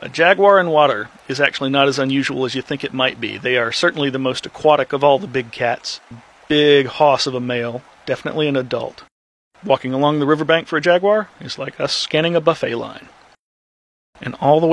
A jaguar in water is actually not as unusual as you think it might be. They are certainly the most aquatic of all the big cats. Big hoss of a male, definitely an adult. Walking along the riverbank for a jaguar is like us scanning a buffet line. And all the way